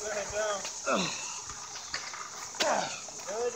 Go ahead, down. Good.